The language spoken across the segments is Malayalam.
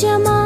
ജമാ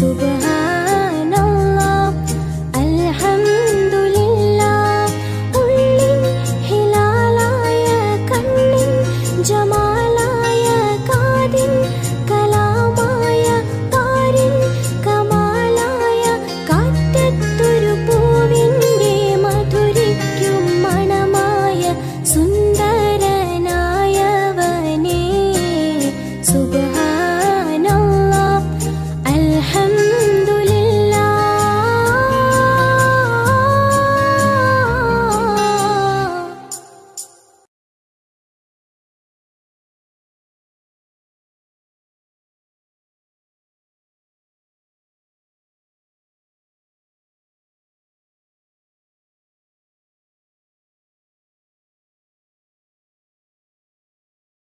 走吧